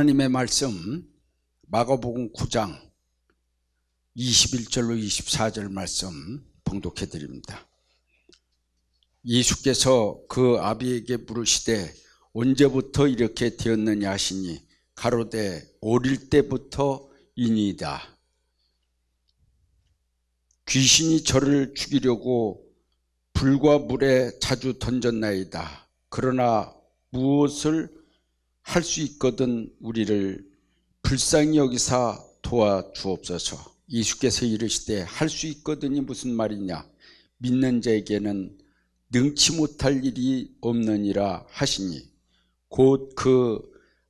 하나님의 말씀 마가복음 9장 21절로 24절 말씀 봉독해 드립니다. 예수께서 그 아비에게 물으시되 언제부터 이렇게 되었느냐 하시니 가로되 어릴 때부터 이니이다. 귀신이 저를 죽이려고 불과 물에 자주 던졌나이다. 그러나 무엇을 할 수 있거든 우리를 불쌍히 여기사 도와주옵소서. 예수께서 이르시되 할 수 있거든이 무슨 말이냐? 믿는 자에게는 능치 못할 일이 없느니라 하시니 곧 그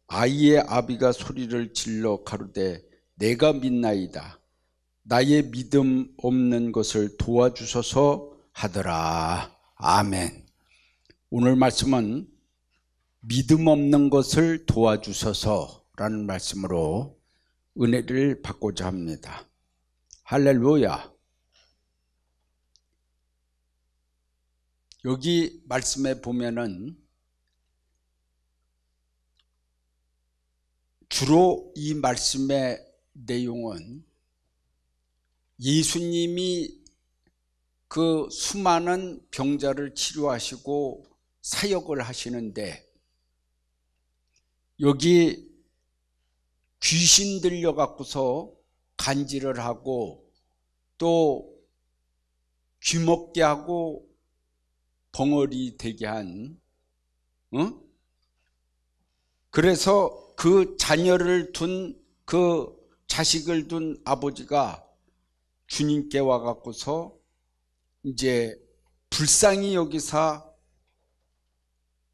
아이의 아비가 소리를 질러 가로되 내가 믿나이다. 나의 믿음 없는 것을 도와주소서 하더라. 아멘. 오늘 말씀은 믿음 없는 것을 도와주소서라는 말씀으로 은혜를 받고자 합니다. 할렐루야. 여기 말씀에 보면은 주로 이 말씀의 내용은 예수님이 그 수많은 병자를 치료하시고 사역을 하시는데 여기 귀신 들려 갖고서 간지를 하고 또 귀먹게 하고 벙어리 되게 한 어? 그래서 그 자녀를 둔 그 자식을 둔 아버지가 주님께 와 갖고서 이제 불쌍히 여기사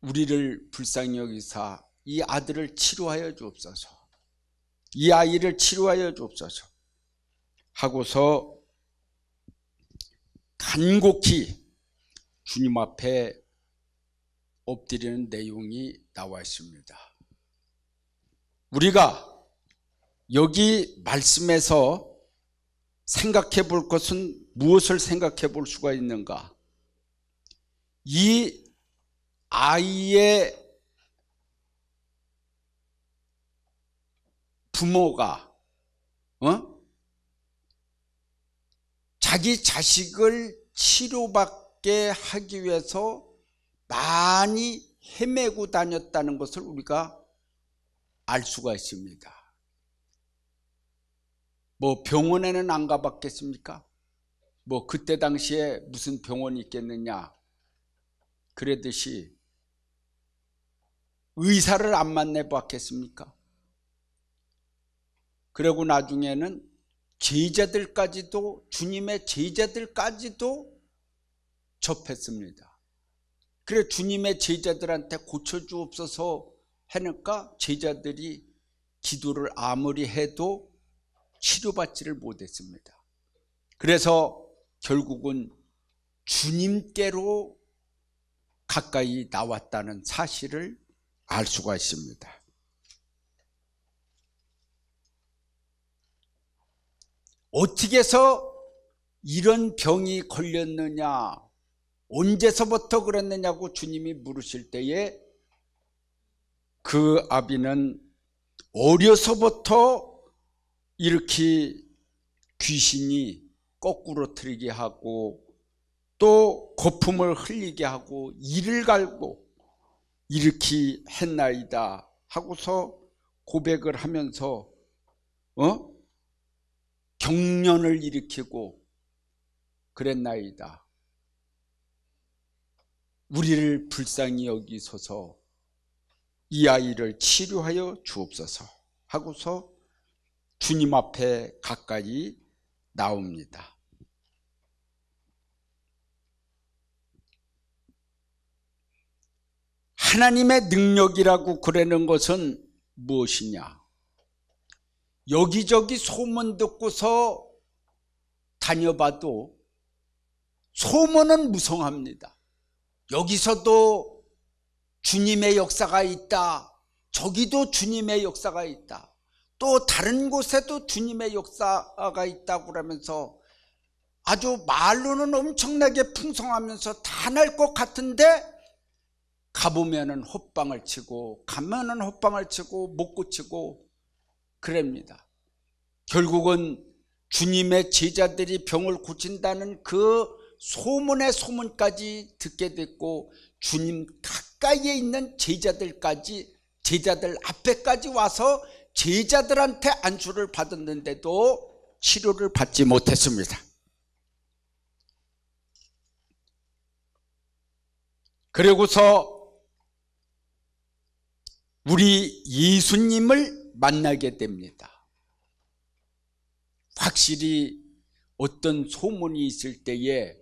우리를 불쌍히 여기사 이 아들을 치료하여 주옵소서. 이 아이를 치료하여 주옵소서. 하고서 간곡히 주님 앞에 엎드리는 내용이 나와 있습니다. 우리가 여기 말씀에서 생각해 볼 것은 무엇을 생각해 볼 수가 있는가? 이 아이의 부모가 어? 자기 자식을 치료받게 하기 위해서 많이 헤매고 다녔다는 것을 우리가 알 수가 있습니다. 뭐 병원에는 안 가봤겠습니까? 뭐 그때 당시에 무슨 병원이 있겠느냐? 그러듯이 의사를 안 만나 봤겠습니까? 그리고 나중에는 제자들까지도 주님의 제자들까지도 접했습니다. 그래 주님의 제자들한테 고쳐주옵소서 하니까 제자들이 기도를 아무리 해도 치료받지를 못했습니다. 그래서 결국은 주님께로 가까이 나왔다는 사실을 알 수가 있습니다. 어떻게 해서 이런 병이 걸렸느냐, 언제서부터 그랬느냐고 주님이 물으실 때에 그 아비는 어려서부터 이렇게 귀신이 거꾸로 틀리게 하고 또 거품을 흘리게 하고 이를 갈고 이렇게 했나이다 하고서 고백을 하면서 어? 경련을 일으키고 그랬나이다. 우리를 불쌍히 여기소서 이 아이를 치료하여 주옵소서 하고서 주님 앞에 가까이 나옵니다. 하나님의 능력이라고 그러는 것은 무엇이냐? 여기저기 소문 듣고서 다녀봐도 소문은 무성합니다. 여기서도 주님의 역사가 있다. 저기도 주님의 역사가 있다. 또 다른 곳에도 주님의 역사가 있다고 그러면서 아주 말로는 엄청나게 풍성하면서 다 날 것 같은데 가보면은 헛방을 치고 가면은 헛방을 치고 못 고치고 그럽니다. 결국은 주님의 제자들이 병을 고친다는 그 소문의 소문까지 듣게 됐고 주님 가까이에 있는 제자들까지 제자들 앞에까지 와서 제자들한테 안수를 받았는데도 치료를 받지 못했습니다. 그리고서 우리 예수님을 만나게 됩니다. 확실히 어떤 소문이 있을 때에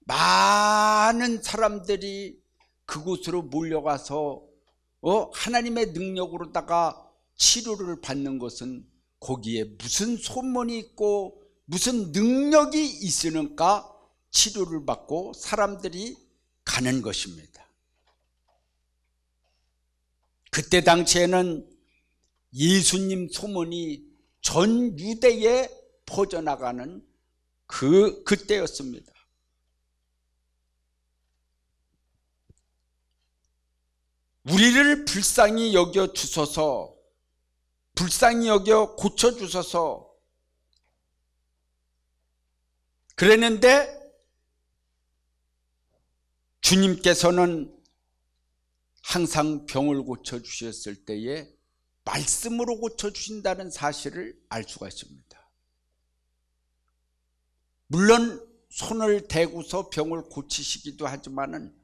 많은 사람들이 그곳으로 몰려가서 어? 하나님의 능력으로다가 치료를 받는 것은 거기에 무슨 소문이 있고 무슨 능력이 있으니까 치료를 받고 사람들이 가는 것입니다. 그때 당시에는 예수님 소문이 전 유대에 퍼져나가는 그, 그때였습니다. 우리를 불쌍히 여겨 주소서, 불쌍히 여겨 고쳐 주소서. 그랬는데 주님께서는 항상 병을 고쳐 주셨을 때에 말씀으로 고쳐 주신다는 사실을 알 수가 있습니다. 물론 손을 대고서 병을 고치시기도 하지만은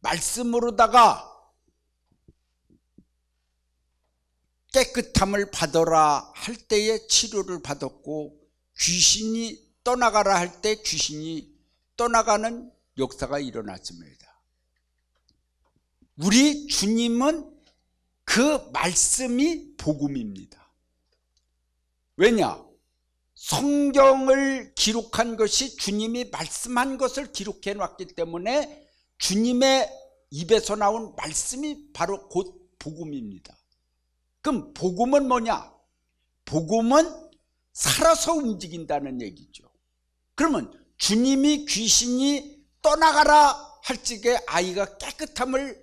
말씀으로다가 깨끗함을 받아라 할 때에 치료를 받았고 귀신이 떠나가라 할 때 귀신이 떠나가는 역사가 일어났습니다. 우리 주님은 그 말씀이 복음입니다. 왜냐? 성경을 기록한 것이 주님이 말씀한 것을 기록해 놨기 때문에 주님의 입에서 나온 말씀이 바로 곧 복음입니다. 그럼 복음은 뭐냐? 복음은 살아서 움직인다는 얘기죠. 그러면 주님이 귀신이 떠나가라 할 적에 아이가 깨끗함을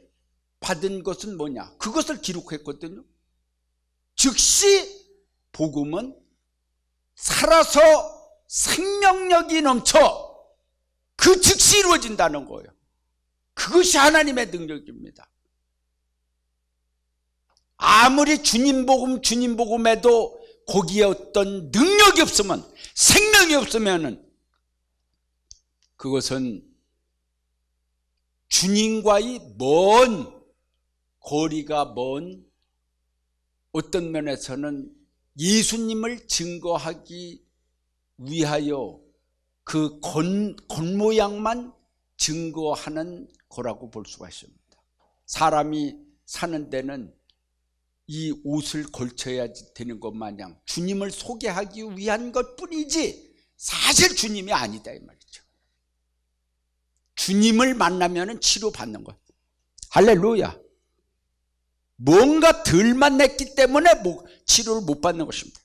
받은 것은 뭐냐? 그것을 기록했거든요. 즉시 복음은 살아서 생명력이 넘쳐 그 즉시 이루어진다는 거예요. 그것이 하나님의 능력입니다. 아무리 주님 복음 주님 복음에도 거기에 어떤 능력이 없으면 생명이 없으면은 그것은 주님과의 먼 거리가 먼 어떤 면에서는 예수님을 증거하기 위하여 그 겉, 겉모양만 증거하는 거라고 볼 수가 있습니다. 사람이 사는 데는 이 옷을 걸쳐야 되는 것 마냥 주님을 소개하기 위한 것 뿐이지 사실 주님이 아니다 이 말이죠. 주님을 만나면 치료받는 것. 할렐루야. 뭔가 덜 만났기 때문에 치료를 못 받는 것입니다.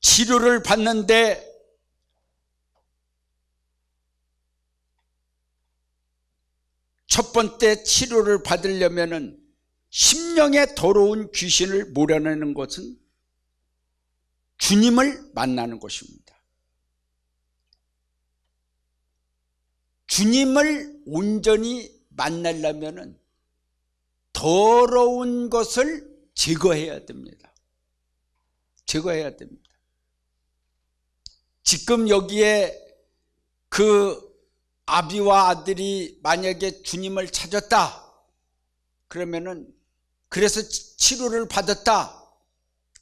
치료를 받는데 첫 번째 치료를 받으려면은 심령의 더러운 귀신을 몰아내는 것은 주님을 만나는 것입니다. 주님을 온전히 만나려면 더러운 것을 제거해야 됩니다. 제거해야 됩니다. 지금 여기에 그 아비와 아들이 만약에 주님을 찾았다. 그러면은 그래서 치료를 받았다.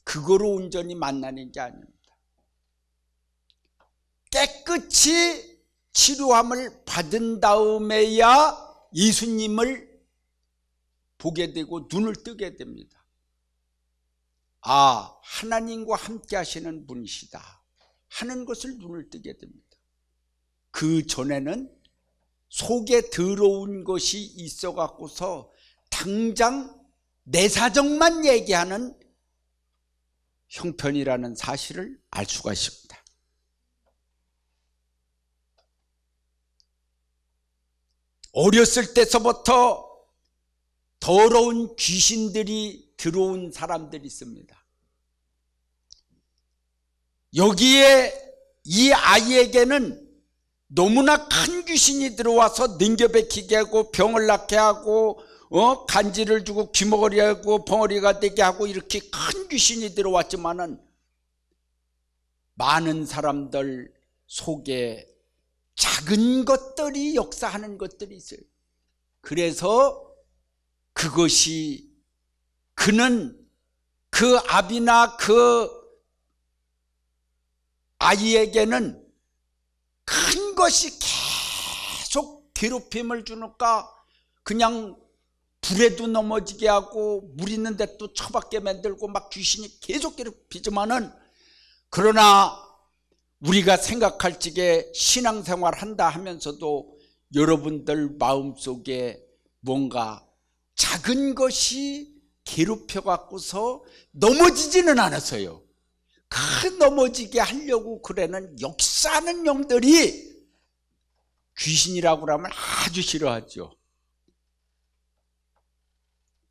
그거로 온전히 만나는 게 아닙니다. 깨끗이 치료함을 받은 다음에야 예수님을 보게 되고 눈을 뜨게 됩니다. 아, 하나님과 함께 하시는 분이시다. 하는 것을 눈을 뜨게 됩니다. 그 전에는 속에 더러운 것이 있어 갖고서 당장 내 사정만 얘기하는 형편이라는 사실을 알 수가 있습니다. 어렸을 때서부터 더러운 귀신들이 들어온 사람들이 있습니다. 여기에 이 아이에게는 너무나 큰 귀신이 들어와서 능겨베키게 하고 병을 낳게 하고 어? 간지를 주고 귀머거리 하고 벙어리가 되게 하고 이렇게 큰 귀신이 들어왔지만은 많은 사람들 속에 작은 것들이 역사하는 것들이 있어요. 그래서 그것이 그는 그 아비나 그 아이에게는 큰 것이 계속 괴롭힘을 주니까 그냥 불에도 넘어지게 하고 물 있는데 또 처박게 만들고 막 귀신이 계속 괴롭히지만은 그러나 우리가 생각할 적에 신앙생활 한다 하면서도 여러분들 마음속에 뭔가 작은 것이 괴롭혀 갖고서 넘어지지는 않았어요. 그 넘어지게 하려고 그래는 역사하는 영들이 귀신이라고 하면 아주 싫어하죠.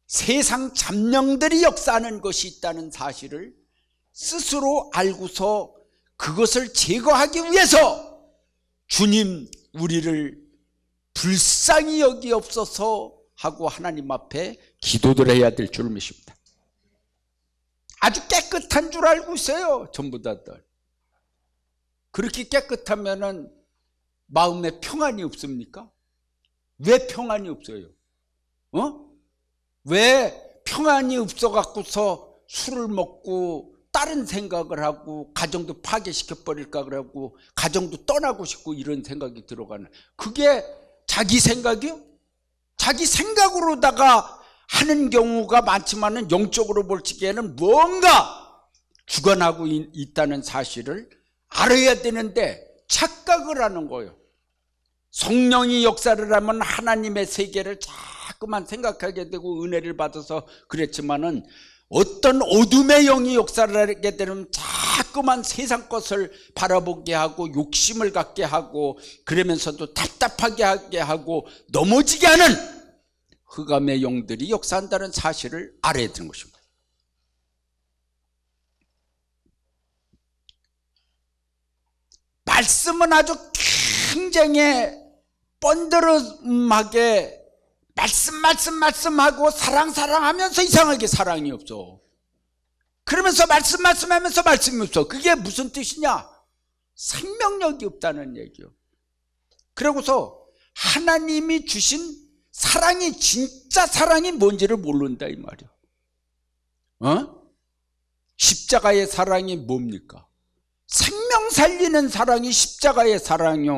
세상 잡령들이 역사하는 것이 있다는 사실을 스스로 알고서 그것을 제거하기 위해서 주님 우리를 불쌍히 여기없어서 하고 하나님 앞에 기도를 해야 될 줄 믿습니다. 아주 깨끗한 줄 알고 있어요. 전부 다들. 그렇게 깨끗하면 은 마음에 평안이 없습니까? 왜 평안이 없어요? 어? 왜 평안이 없어 갖고서 술을 먹고 다른 생각을 하고 가정도 파괴시켜 버릴까 그러고 가정도 떠나고 싶고 이런 생각이 들어가는 그게 자기 생각이요? 자기 생각으로다가 하는 경우가 많지만은 영적으로 볼 적에는 뭔가 주관하고 있다는 사실을 알아야 되는데 착각을 하는 거예요. 성령이 역사를 하면 하나님의 세계를 자꾸만 생각하게 되고 은혜를 받아서 그랬지만은 어떤 어둠의 영이 역사를 하게 되면 자꾸만 세상 것을 바라보게 하고 욕심을 갖게 하고 그러면서도 답답하게 하게 하고 넘어지게 하는 흑암의 영들이 역사한다는 사실을 알아야 되는 것입니다. 말씀은 아주 굉장히 번드름하게 말씀 말씀 말씀하고 사랑 사랑하면서 이상하게 사랑이 없어. 그러면서 말씀 말씀하면서 말씀이 없어. 그게 무슨 뜻이냐? 생명력이 없다는 얘기요. 그러고서 하나님이 주신 사랑이 진짜 사랑이 뭔지를 모른다 이 말이야. 어? 십자가의 사랑이 뭡니까? 생명 살리는 사랑이 십자가의 사랑이요.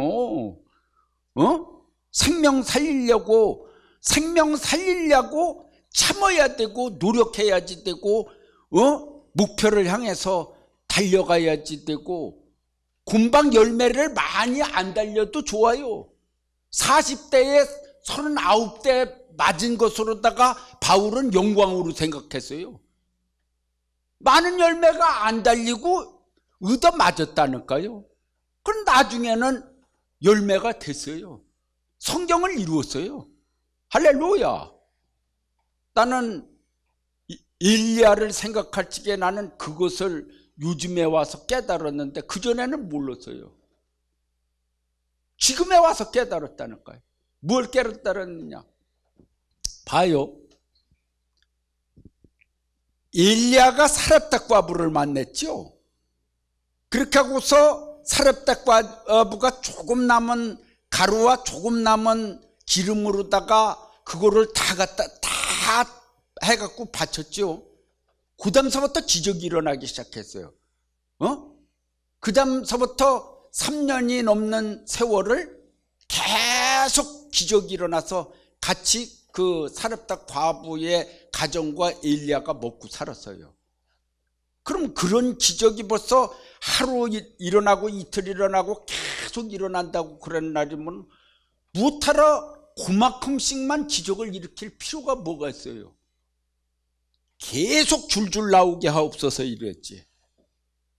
어? 생명 살리려고 생명 살리려고 참아야 되고 노력해야지 되고 어? 목표를 향해서 달려가야지 되고 금방 열매를 많이 안 달려도 좋아요. 40대에 39대 맞은 것으로다가 바울은 영광으로 생각했어요. 많은 열매가 안 달리고 얻어 맞았다니까요. 그럼 나중에는 열매가 됐어요. 성경을 이루었어요 할렐루야. 나는 일리아를 생각할 적에 나는 그것을 요즘에 와서 깨달았는데 그전에는 몰랐어요. 지금에 와서 깨달았다니까요. 뭘 깨달았느냐? 봐요. 일리아가 사렙다 과부를 만났죠. 그렇게 하고서 사렙다 과부가 조금 남은 가루와 조금 남은 기름으로다가 그거를 다 갖다 다 해갖고 바쳤죠. 그 다음서부터 기적이 일어나기 시작했어요. 어? 그 다음서부터 3년이 넘는 세월을 계속 기적이 일어나서 같이 그 사렙다 과부의 가정과 엘리야가 먹고 살았어요. 그럼 그런 기적이 벌써 하루 일어나고 이틀 일어나고 계속 일어난다고 그런 날이면 무엇하러 그만큼씩만 기적을 일으킬 필요가 뭐가 있어요? 계속 줄줄 나오게 하옵소서 이랬지.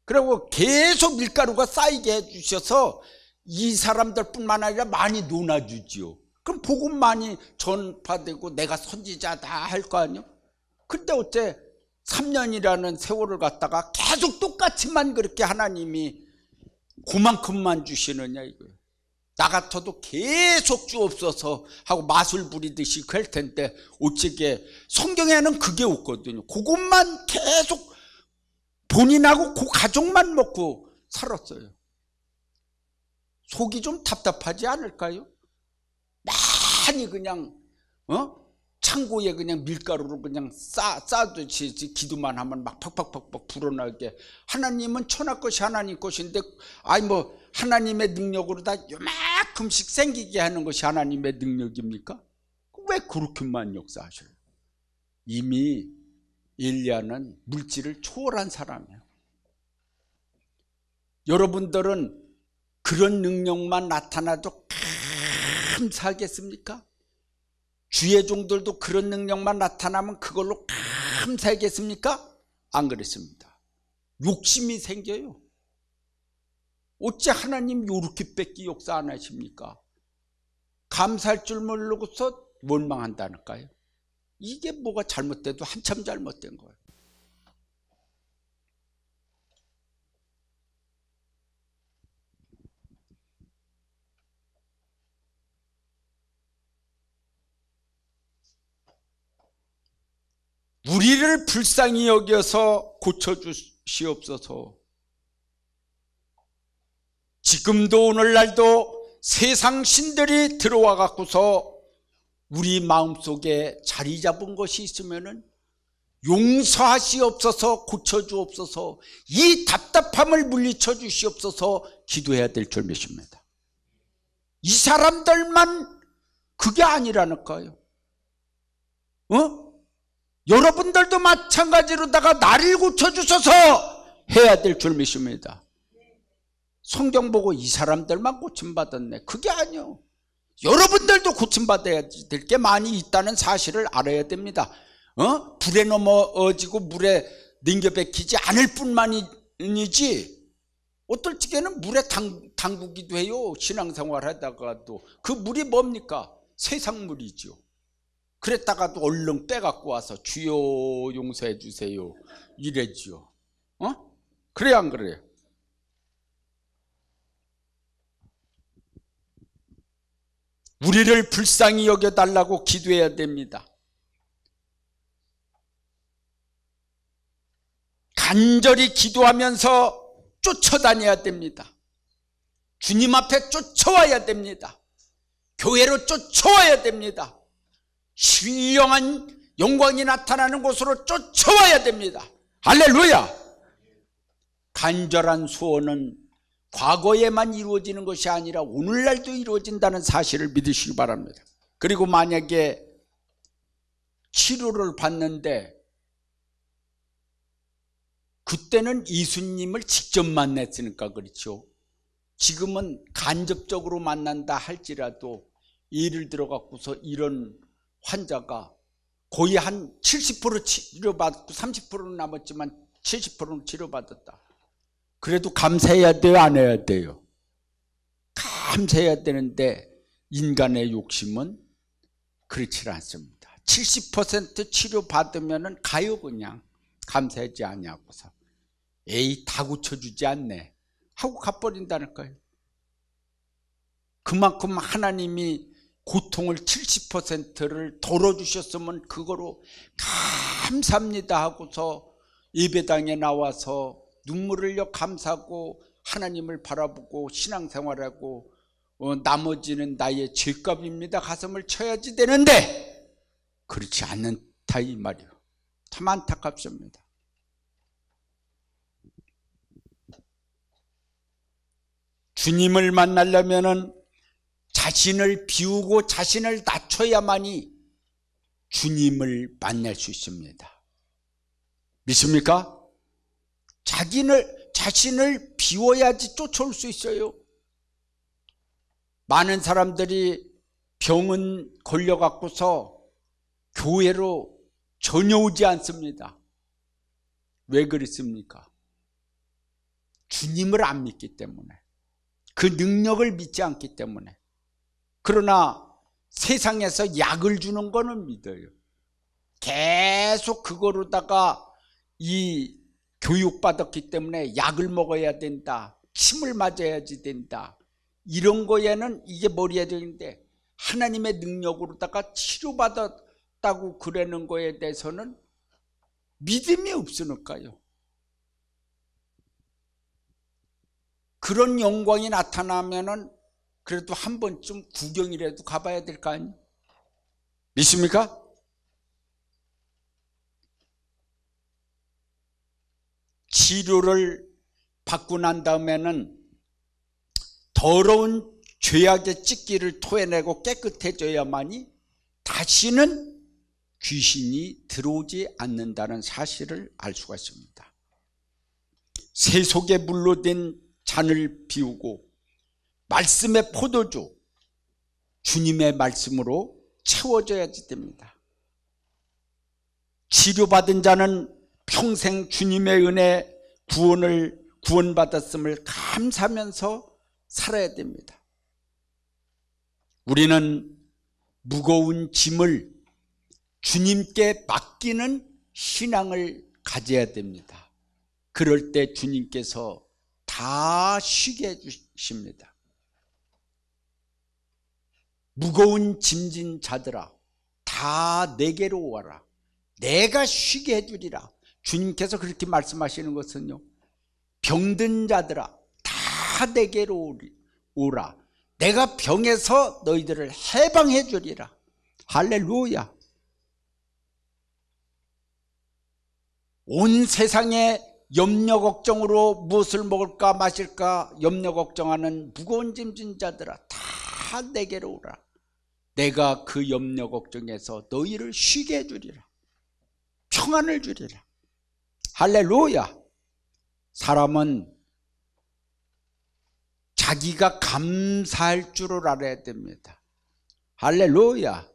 그리고 계속 밀가루가 쌓이게 해주셔서 이 사람들 뿐만 아니라 많이 논아주지요. 그럼 복음 많이 전파되고 내가 선지자다 할 거 아니요? 근데 어째 3년이라는 세월을 갖다가 계속 똑같이만 그렇게 하나님이 그만큼만 주시느냐 이거예요. 나 같아도 계속 주옵소서 하고 마술 부리듯이 그럴 텐데 어찌게 성경에는 그게 없거든요. 그것만 계속 본인하고 그 가족만 먹고 살았어요. 속이 좀 답답하지 않을까요? 많이 그냥 어? 창고에 그냥 밀가루로 그냥 싸, 싸듯이 기도만 하면 막 팍팍팍팍 불어나게 하나님은 천하 것이 하나님 것인데 아니 뭐 하나님의 능력으로 다 요만 큼씩 생기게 하는 것이 하나님의 능력입니까? 왜 그렇게만 역사하셔요? 이미 일리아는 물질을 초월한 사람이에요 여러분들은 그런 능력만 나타나도 감사하겠습니까? 주의 종들도 그런 능력만 나타나면 그걸로 감사하겠습니까? 안 그랬습니다. 욕심이 생겨요. 어째 하나님 요렇게 뺏기 역사 안 하십니까? 감사할 줄 모르고서 원망한다니까요. 이게 뭐가 잘못돼도 한참 잘못된 거예요. 우리를 불쌍히 여겨서 고쳐주시옵소서. 지금도 오늘날도 세상 신들이 들어와 갖고서 우리 마음속에 자리 잡은 것이 있으면은 용서하시옵소서 고쳐주옵소서 이 답답함을 물리쳐 주시옵소서 기도해야 될 줄 믿습니다. 이 사람들만 그게 아니라니까요. 어? 여러분들도 마찬가지로다가 나를 고쳐주셔서 해야 될 줄 믿습니다. 성경 보고 이 사람들만 고침받았네. 그게 아니요. 여러분들도 고침받아야 될 게 많이 있다는 사실을 알아야 됩니다. 어? 불에 넘어지고 물에 넘겨뱉히지 않을 뿐만이지 어떨 적에는 물에 당, 담그기도 해요. 신앙생활 하다가도. 그 물이 뭡니까? 세상 물이죠. 그랬다가도 얼른 빼갖고 와서 주여 용서해 주세요 이래지요 어? 그래 안 그래요? 우리를 불쌍히 여겨달라고 기도해야 됩니다 간절히 기도하면서 쫓아다녀야 됩니다 주님 앞에 쫓아와야 됩니다 교회로 쫓아와야 됩니다 신령한 영광이 나타나는 곳으로 쫓아와야 됩니다. 할렐루야! 간절한 소원은 과거에만 이루어지는 것이 아니라 오늘날도 이루어진다는 사실을 믿으시기 바랍니다. 그리고 만약에 치료를 받는데 그때는 이수님을 직접 만났으니까 그렇죠. 지금은 간접적으로 만난다 할지라도 예를 들어 갖고서 이런 환자가 거의 한 70% 치료받고 30%는 남았지만 70%는 치료받았다. 그래도 감사해야 돼요, 안 해야 돼요? 감사해야 되는데 인간의 욕심은 그렇지 않습니다. 70% 치료받으면 가요 그냥 감사하지 않냐고서 에이 다 고쳐주지 않네 하고 가버린다니까요. 그만큼 하나님이 고통을 70%를 덜어주셨으면 그거로 감사합니다 하고서 예배당에 나와서 눈물을 흘려 감사하고 하나님을 바라보고 신앙생활하고 어, 나머지는 나의 죄값입니다 가슴을 쳐야지 되는데 그렇지 않는다 이 말이요 참 안타깝습니다 주님을 만나려면 자신을 비우고 자신을 낮춰야만이 주님을 만날 수 있습니다. 믿습니까? 자기를, 자신을 비워야지 쫓아올 수 있어요. 많은 사람들이 병은 걸려갖고서 교회로 전혀 오지 않습니다. 왜 그랬습니까? 주님을 안 믿기 때문에. 그 능력을 믿지 않기 때문에. 그러나 세상에서 약을 주는 거는 믿어요. 계속 그거로다가 이 교육받았기 때문에 약을 먹어야 된다. 침을 맞아야지 된다. 이런 거에는 이게 머리에 들는데 하나님의 능력으로다가 치료받았다고 그러는 거에 대해서는 믿음이 없으니까요. 그런 영광이 나타나면은 그래도 한 번쯤 구경이라도 가봐야 될 거 아니에요? 믿습니까? 치료를 받고 난 다음에는 더러운 죄악의 찢기를 토해내고 깨끗해져야만이 다시는 귀신이 들어오지 않는다는 사실을 알 수가 있습니다. 세속의 물로 된 잔을 비우고 말씀의 포도주 주님의 말씀으로 채워져야지 됩니다. 치료받은 자는 평생 주님의 은혜 구원을 구원받았음을 감사하면서 살아야 됩니다. 우리는 무거운 짐을 주님께 맡기는 신앙을 가져야 됩니다. 그럴 때 주님께서 다 쉬게 해주십니다. 무거운 짐진 자들아 다 내게로 와라. 내가 쉬게 해주리라. 주님께서 그렇게 말씀하시는 것은요. 병든 자들아 다 내게로 오라. 내가 병에서 너희들을 해방해 주리라. 할렐루야. 온 세상에 염려 걱정으로 무엇을 먹을까 마실까 염려 걱정하는 무거운 짐진 자들아 다 내게로 오라. 내가 그 염려 걱정에서 너희를 쉬게 해주리라. 평안을 주리라. 할렐루야. 사람은 자기가 감사할 줄을 알아야 됩니다. 할렐루야.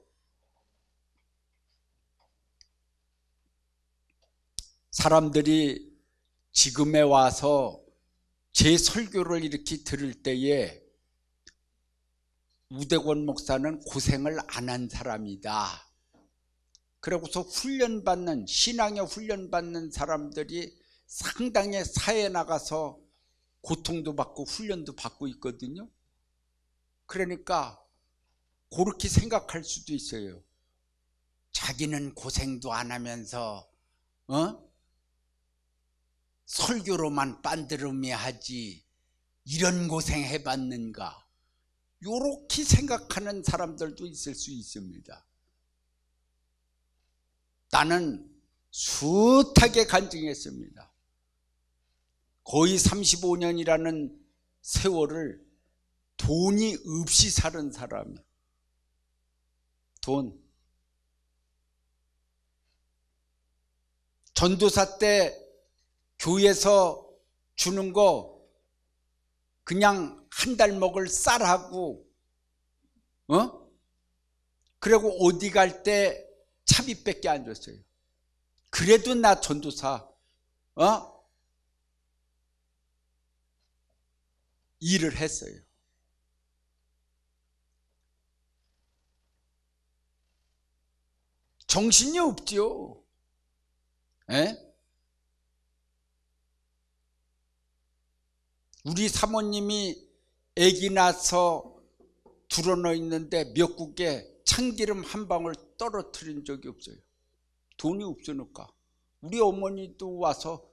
사람들이 지금에 와서 제 설교를 이렇게 들을 때에 우대권 목사는 고생을 안 한 사람이다. 그러고서 훈련받는 신앙에 훈련받는 사람들이 상당히 사회에 나가서 고통도 받고 훈련도 받고 있거든요. 그러니까 그렇게 생각할 수도 있어요. 자기는 고생도 안 하면서 어? 설교로만 빤드름이 하지 이런 고생 해봤는가? 요렇게 생각하는 사람들도 있을 수 있습니다. 나는 숱하게 간증했습니다. 거의 35년이라는 세월을 돈이 없이 사는 사람이 돈 전도사 때 교회에서 주는 거 그냥 한 달 먹을 쌀하고 어? 그리고 어디 갈때 차비밖에 안 줬어요. 그래도 나 전도사 어? 일을 했어요. 정신이 없죠. 에? 우리 사모님이 아기 낳아서 들어놓 있는데 미국에 참기름 한 방울 떨어뜨린 적이 없어요. 돈이 없으니까. 우리 어머니도 와서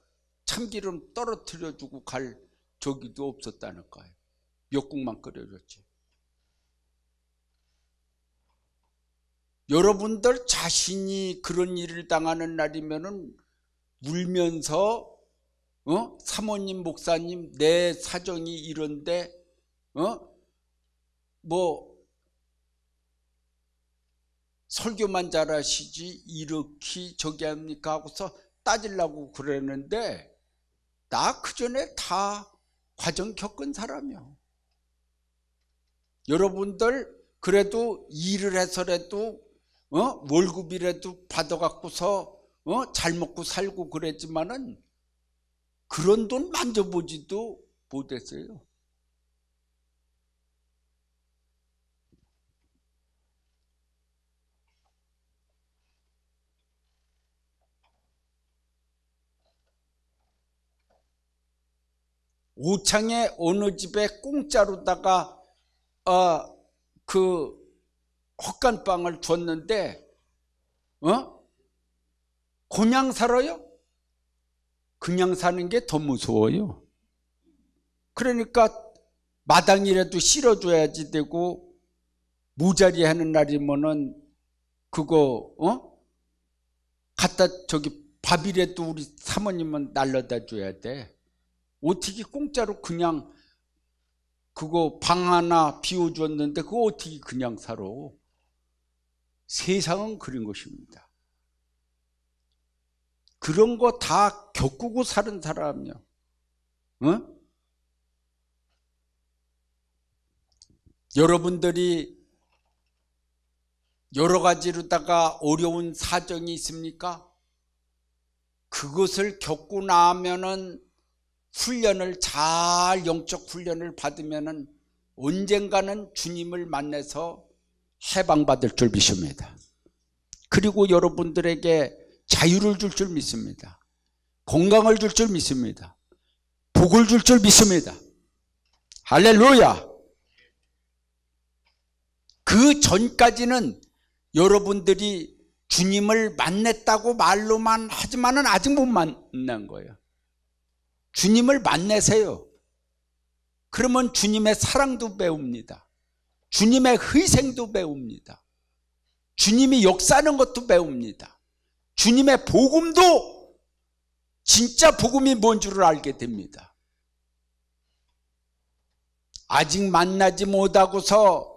참기름 떨어뜨려 주고 갈 저기도 없었다는 거예요. 미국만 끓여줬지. 여러분들 자신이 그런 일을 당하는 날이면은 울면서 어? 사모님, 목사님, 내 사정이 이런데, 어? 뭐, 설교만 잘하시지, 이렇게 저기 합니까? 하고서 따질라고 그랬는데, 나 그전에 다 과정 겪은 사람이요. 여러분들, 그래도 일을 해서라도, 어? 월급이라도 받아갖고서, 어? 잘 먹고 살고 그랬지만은, 그런 돈 만져보지도 못했어요. 오창에 어느 집에 공짜로다가 어, 그 헛간빵을 줬는데 어? 그냥 살아요? 그냥 사는 게 더 무서워요. 그러니까 마당이라도 실어줘야지 되고 무자리 하는 날이면은 그거 어 갖다 저기 밥이라도 우리 사모님은 날려다 줘야 돼. 어떻게 공짜로 그냥 그거 방 하나 비워줬는데 그거 어떻게 그냥 살아? 세상은 그런 것입니다. 그런 거 다 겪고 사는 사람이요. 어? 여러분들이 여러 가지로다가 어려운 사정이 있습니까? 그것을 겪고 나면은 훈련을 잘 영적 훈련을 받으면은 언젠가는 주님을 만나서 해방받을 줄 믿습니다. 그리고 여러분들에게 자유를 줄 줄 믿습니다. 건강을 줄 줄 믿습니다. 복을 줄 줄 믿습니다. 할렐루야! 그 전까지는 여러분들이 주님을 만났다고 말로만 하지만은 아직 못 만난 거예요. 주님을 만나세요. 그러면 주님의 사랑도 배웁니다. 주님의 희생도 배웁니다. 주님이 역사하는 것도 배웁니다. 주님의 복음도 진짜 복음이 뭔 줄을 알게 됩니다. 아직 만나지 못하고서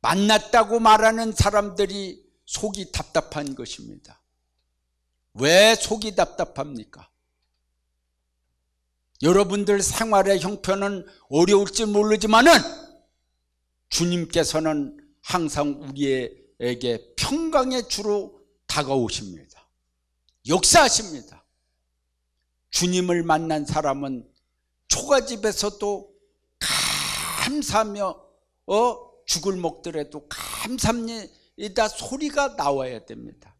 만났다고 말하는 사람들이 속이 답답한 것입니다. 왜 속이 답답합니까? 여러분들 생활의 형편은 어려울지 모르지만은 주님께서는 항상 우리에게 평강의 주로 다가오십니다. 역사하십니다. 주님을 만난 사람은 초가집에서도 감사하며 어 죽을 먹더라도 감사합니다 소리가 나와야 됩니다.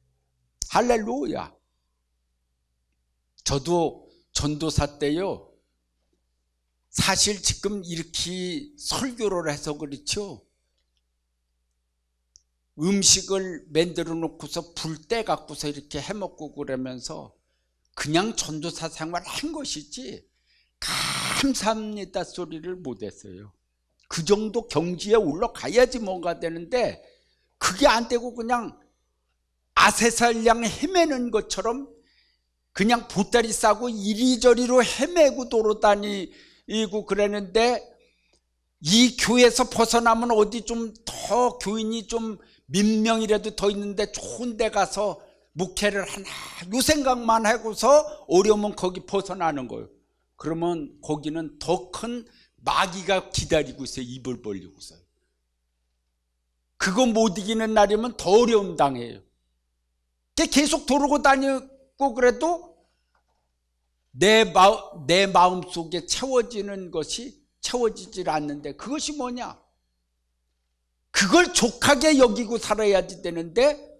할렐루야. 저도 전도사 때요. 사실 지금 이렇게 설교를 해서 그렇죠. 음식을 만들어 놓고서 불때 갖고서 이렇게 해먹고 그러면서 그냥 전도사 생활 한 것이지 감사합니다 소리를 못했어요. 그 정도 경지에 올라가야지 뭔가 되는데 그게 안 되고 그냥 아세살량 헤매는 것처럼 그냥 보따리 싸고 이리저리로 헤매고 돌아다니고 그랬는데 이 교회에서 벗어나면 어디 좀 더 교인이 좀 민명이라도 더 있는데 좋은 데 가서 목회를 하나 요 생각만 하고서 어려우면 거기 벗어나는 거예요. 그러면 거기는 더 큰 마귀가 기다리고 있어요 입을 벌리고서 그거 못 이기는 날이면 더 어려움 당해요. 계속 도르고 다니고 그래도 내, 마, 내 마음 속에 채워지는 것이 채워지질 않는데 그것이 뭐냐? 그걸 족하게 여기고 살아야지 되는데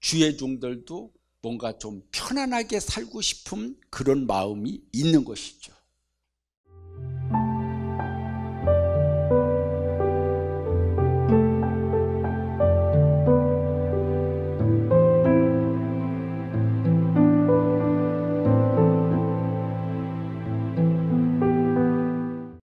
주의 종들도 뭔가 좀 편안하게 살고 싶은 그런 마음이 있는 것이죠.